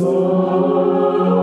Star